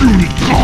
Unit